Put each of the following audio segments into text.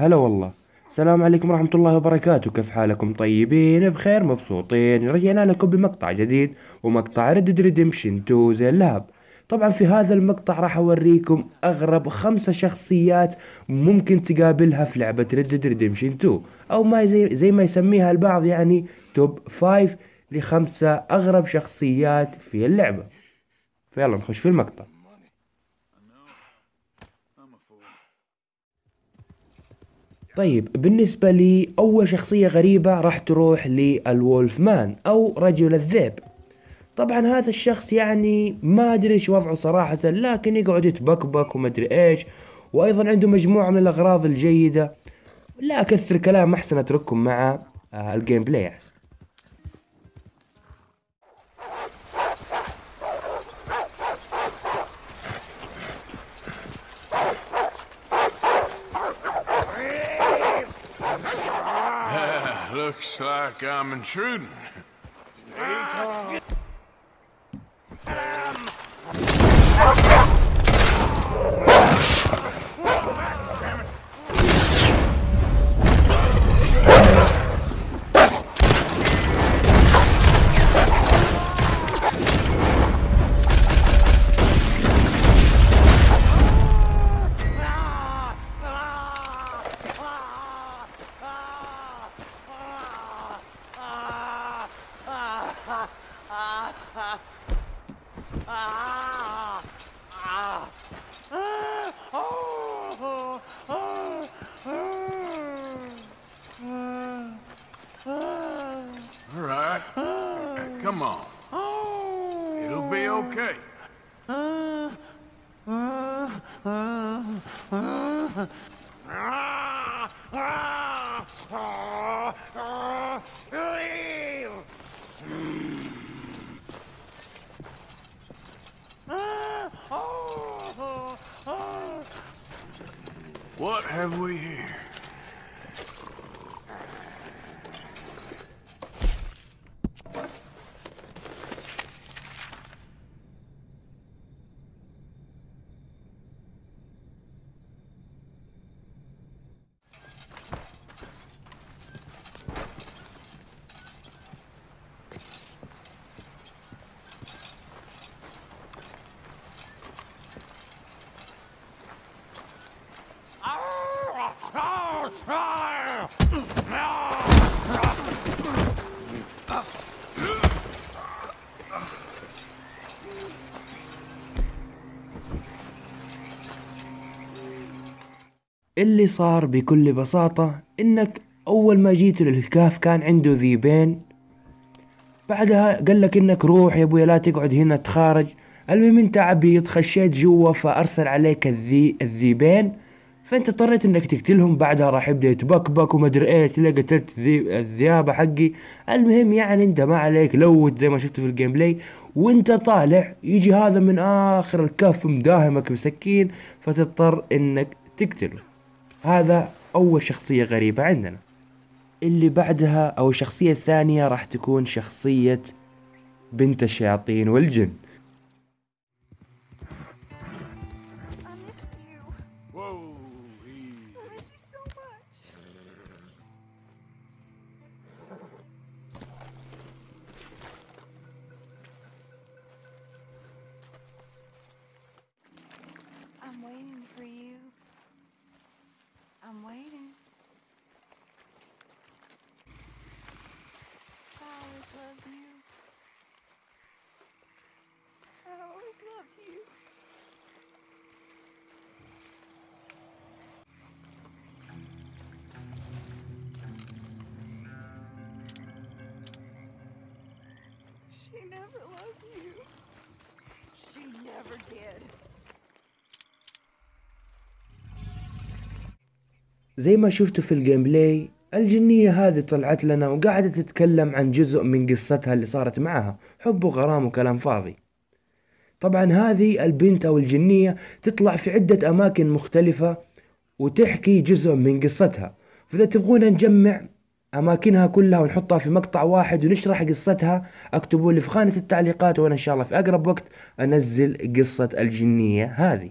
هلا والله. السلام عليكم ورحمة الله وبركاته. كيف حالكم؟ طيبين بخير مبسوطين. رجعنا لكم بمقطع جديد ومقطع Red Redemption 2 زي اللهب طبعا في هذا المقطع راح أوريكم أغرب خمسة شخصيات ممكن تقابلها في لعبة Red Redemption 2 أو ما زي, زي ما يسميها البعض يعني top 5 لخمسة أغرب شخصيات في اللعبة. فيلا نخش في المقطع. طيب بالنسبة لي أول شخصية غريبة راح تروح لل wolf man أو رجل الذئب. طبعا هذا الشخص يعني ما أدري إيش وضعه صراحة لكن يقعد يتبكبك وما أدري إيش وأيضا عنده مجموعة من الأغراض الجيدة. لا أكثر كلام أحسن أترككم مع ال gameplay أحسن Looks like I'm intruding. All right. Come on. Oh. It'll be okay. Uh, uh, uh, Leave! What have we here? اللي صار بكل بساطة إنك أول ما جيت للكهف كان عنده ذيبين بعدها قال لك إنك روح يا ابويا لا تقعد هنا تخارج. المهم أنت عبيط خشيت جوا فأرسل عليك الذي الذيبين فأنت اضطريت إنك تقتلهم بعدها راح يبدأ يتبكبك وما أدري إيش تلاقي قتلت ذي الذيابة حقي. المهم يعني أنت ما عليك loot زي ما شفت في ال gameplay وأنت طالع يجي هذا من آخر الكهف مداهمك بسكين فتضطر إنك تقتله. هذا أول شخصية غريبة عندنا. اللي بعدها أو الشخصية الثانية راح تكون شخصية بنت الشياطين والجن. I'm waiting for you. I'm waiting. I always loved you. I always loved you. She never loved you. She never did. زي ما شفتوا في ال gameplay الجنية هذه طلعت لنا وقاعدة تتكلم عن جزء من قصتها اللي صارت معها حب وغرام وكلام فاضي. طبعا هذه البنت أو الجنية تطلع في عدة أماكن مختلفة وتحكي جزء من قصتها. فإذا تبغون نجمع أماكنها كلها ونحطها في مقطع واحد ونشرح قصتها اكتبوا لي في خانة التعليقات وأنا إن شاء الله في أقرب وقت أنزل قصة الجنية هذه.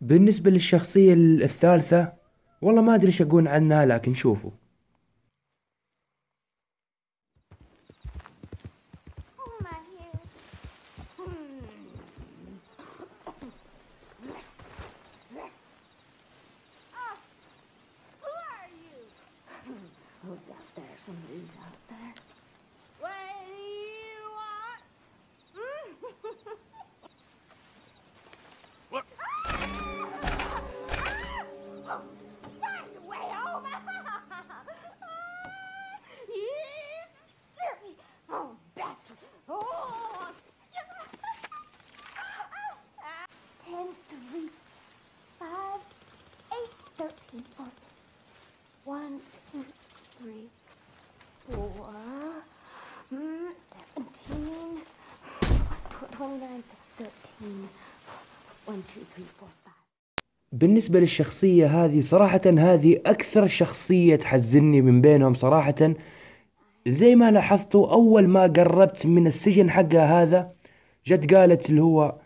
بالنسبة للشخصية الثالثة والله ما أدري إيش أقول عنها لكن شوفوا. 13 on. One, two, three, four, mm, 17, 29, 13, 1, 2, 3, 4, 5. بالنسبة للشخصية هذه صراحة هذه أكثر شخصية تحزني من بينهم صراحة زي ما لاحظتوا أول ما قربت من السجن حقها هذا جت قالت اللي هو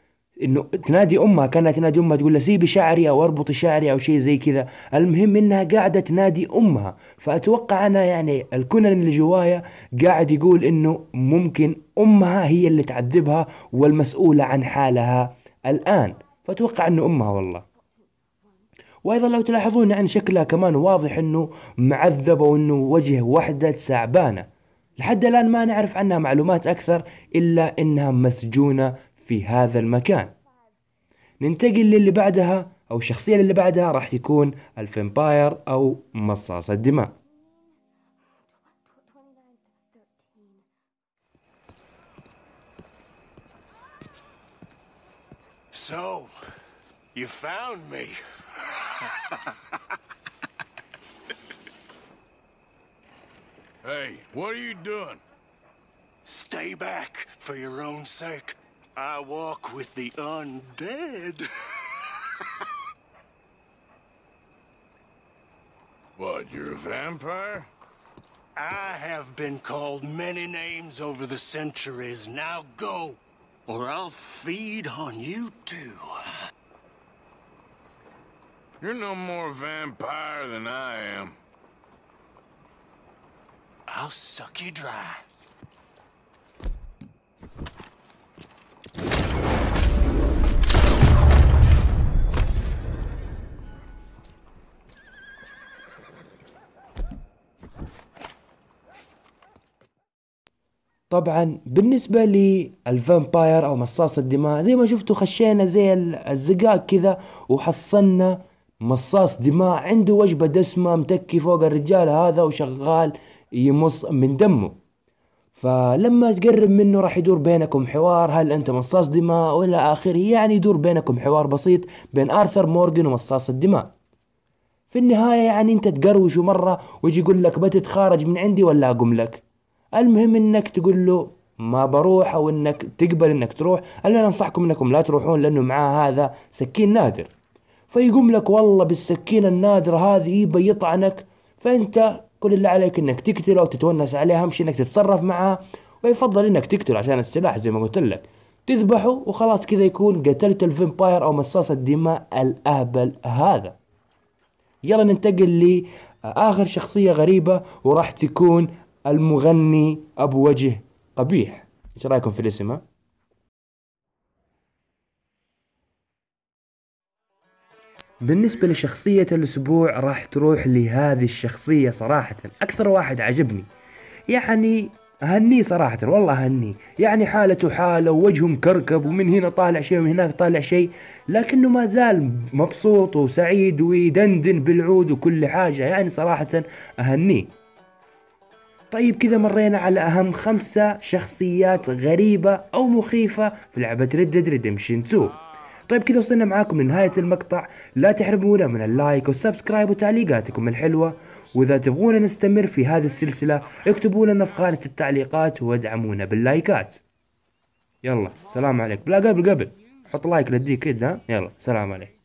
إنه تنادي أمها كانت تنادي أمها تقول لها سيبي شعري أو أربطي شعري أو شيء زي كذا. المهم إنها قاعدة تنادي أمها. فأتوقع أنا يعني الكونان اللي جوايا قاعد يقول إنه ممكن أمها هي اللي تعذبها والمسؤولة عن حالها الآن. فأتوقع إنه أمها والله. وأيضا لو تلاحظون يعني شكلها كمان واضح إنه معذبة وإنه وجه وحدة تعبانه لحد الآن ما نعرف عنها معلومات أكثر إلا إنها مسجونة في هذا المكان ننتقل للي بعدها أو الشخصيه اللي بعدها راح يكون الفامباير أو مصاص الدماء So, you found me. hey, what are you doing? Stay back for your own sake. I walk with the undead. what, you're a vampire? I have been called many names over the centuries. Now go, or I'll feed on you too. You're no more vampire than I am. I'll suck you dry. طبعا بالنسبة للفامباير أو مصاص الدماء زي ما شفتوا خشينا زي ال- الزقاق كذا وحصلنا مصاص دماء عنده وجبة دسمة متكي فوق الرجال هذا وشغال يمص من دمه. فلما تقرب منه راح يدور بينكم حوار هل أنت مصاص دماء ولا آخره؟ يعني يدور بينكم حوار بسيط بين آرثر مورغان ومصاص الدماء. في النهاية يعني أنت تقروشه مرة ويجي يقول لك بتتخارج من عندي ولا أقوم لك؟ المهم إنك تقول له ما بروح أو إنك تقبل إنك تروح أنا أنصحكم إنكم لا تروحون لأنه معاه هذا سكين نادر. فيقوم لك والله بالسكين النادرة هذه يبى يطعنك. فأنت كل اللي عليك إنك تقتله وتتونس عليه اهم شيء إنك تتصرف معاه ويفضل إنك تقتله عشان السلاح زي ما قلت لك. تذبحه وخلاص كذا يكون قتلت الفامباير أو مصاص الدماء الأهبل هذا. يلا ننتقل لآخر شخصية غريبة وراح تكون المغني أبو وجه قبيح. إيش رأيكم في الاسم ها؟ بالنسبة لشخصية الأسبوع راح تروح لهذه الشخصية صراحة. أكثر واحد عجبني. يعني أهنيه صراحة والله أهنيه يعني حالته حالة ووجهه مكركب ومن هنا طالع شيء ومن هناك طالع شيء. لكنه ما زال مبسوط وسعيد ويدندن بالعود وكل حاجة. يعني صراحة أهنيه طيب كذا مرينا على أهم خمسة شخصيات غريبة أو مخيفة في لعبة Red Dead Redemption 2 طيب كذا وصلنا معاكم لنهاية المقطع. لا تحرمونا من ال like وال subscribe وتعليقاتكم الحلوة. وإذا تبغون نستمر في هذه السلسلة اكتبوا لنا في خانة التعليقات وادعمونا باللايكات. يلا سلام عليك. لا قبل قبل. حط like للديك كده ها يلا سلام عليك.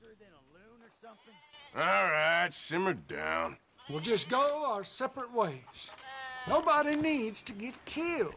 All right, simmer down. We'll just go our separate ways. Nobody needs to get killed.